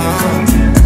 time.